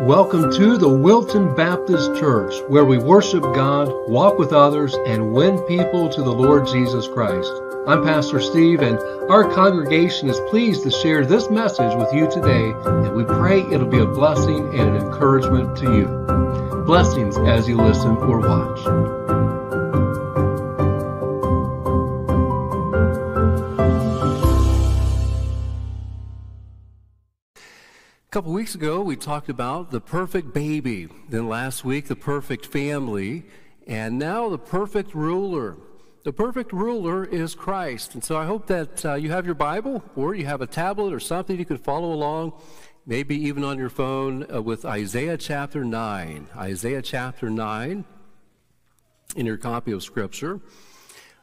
Welcome to the Wilton Baptist Church, where we worship God, walk with others, and win people to the Lord Jesus Christ. I'm Pastor Steve, and our congregation is pleased to share this message with you today, and we pray it'll be a blessing and an encouragement to you. Blessings as you listen or watch. A couple weeks ago, we talked about the perfect baby. Then last week, the perfect family. And now, the perfect ruler. The perfect ruler is Christ. And so I hope that uh, you have your Bible or you have a tablet or something you can follow along, maybe even on your phone uh, with Isaiah chapter 9. Isaiah chapter 9 in your copy of Scripture.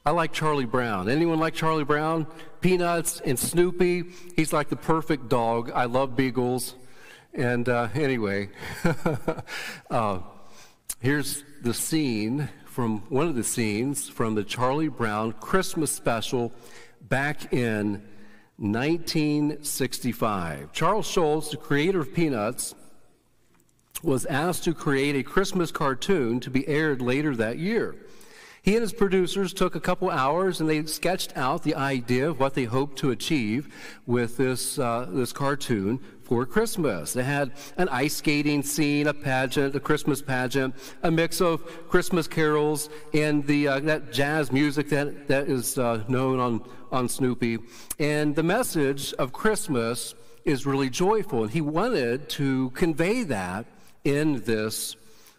I like Charlie Brown. Anyone like Charlie Brown? Peanuts and Snoopy. He's like the perfect dog. I love beagles. And uh, anyway, uh, here's the scene from one of the scenes from the Charlie Brown Christmas special back in 1965. Charles Schulz, the creator of Peanuts, was asked to create a Christmas cartoon to be aired later that year. He and his producers took a couple hours and they sketched out the idea of what they hoped to achieve with this, uh, this cartoon for Christmas. They had an ice skating scene, a pageant, a Christmas pageant, a mix of Christmas carols and the, uh, that jazz music that, that is uh, known on, on Snoopy. And the message of Christmas is really joyful. And he wanted to convey that in this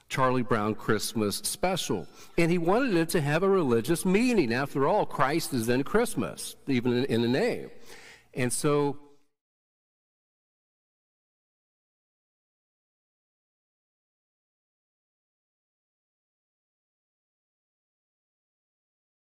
Charlie Brown Christmas special. And he wanted it to have a religious meaning. After all, Christ is in Christmas, even in, in the name. And so